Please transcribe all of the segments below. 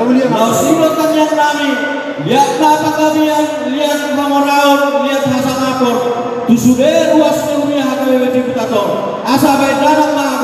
Lau silo kanyang nami, lihat apa kalian, lihat pamoraon, lihat hasan apor, tusude ruas dunia hakawe diputator, asa baik dalam mga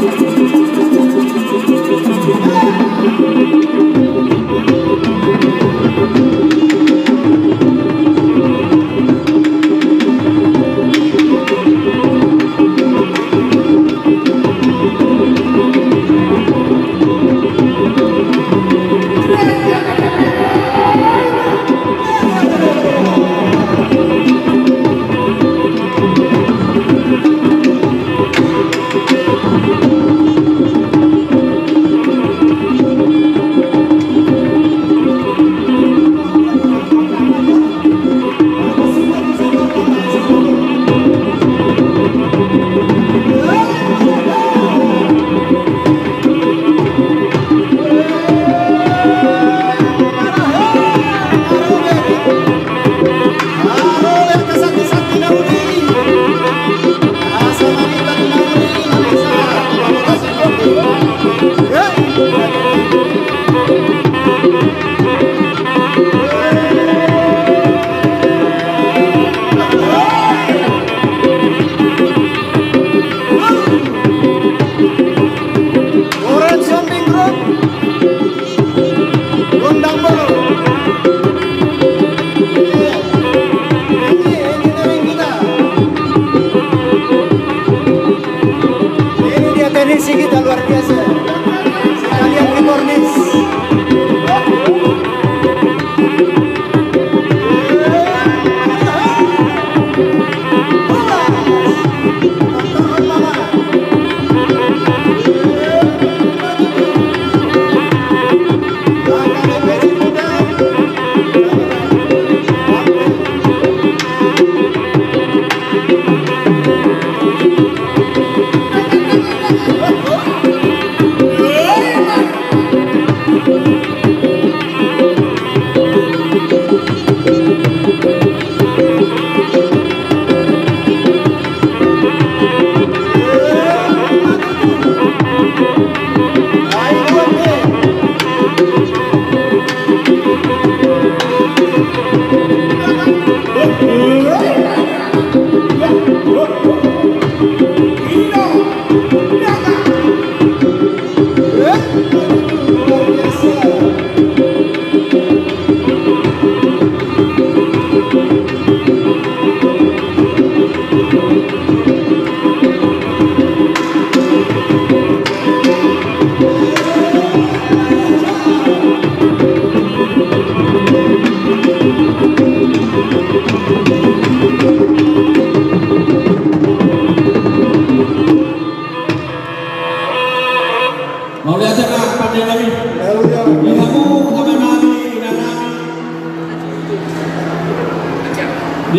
Thank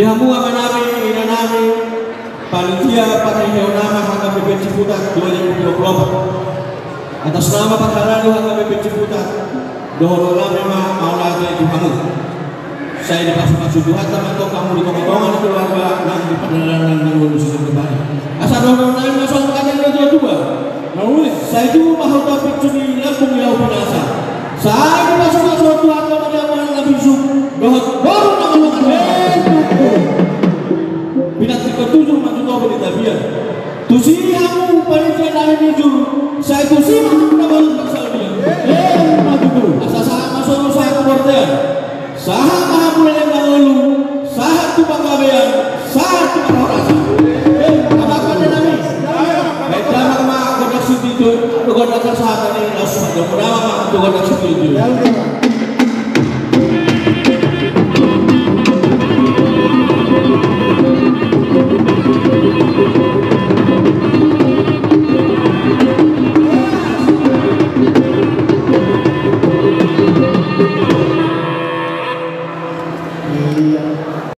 Dihamu amanami inanami panitia panahiyaunama hanga BP Ciputat 2020 atas nama Pakaradu hanga BP Ciputat dohoro lama maulate dihamu saya dipasung-pasung Tuhan teman kau kamu di kokotongan keluarga dan di perjalanan di lulus kembali. Asal dohoro lain masuk kata dua dua Namun, saya itu mahal topik cuni lambung ilau binasa. Saya dipasung-pasung Tuhan kepada yang lebih suk Masuk kau beli tabian. Tusi kamu panitia saya ini. Saya itu simak na baru pasal dia. Eh, maju dulu. Asa saha masuk saya keportean. Saha maha mulai yang dahulu. Saha tu panggabean. Saha tu. Eh, apa kata nami? Lama kema kodak situ itu. Tu kodak kesehatan ini langsung. Mudah-mudahan tu kodak situ itu.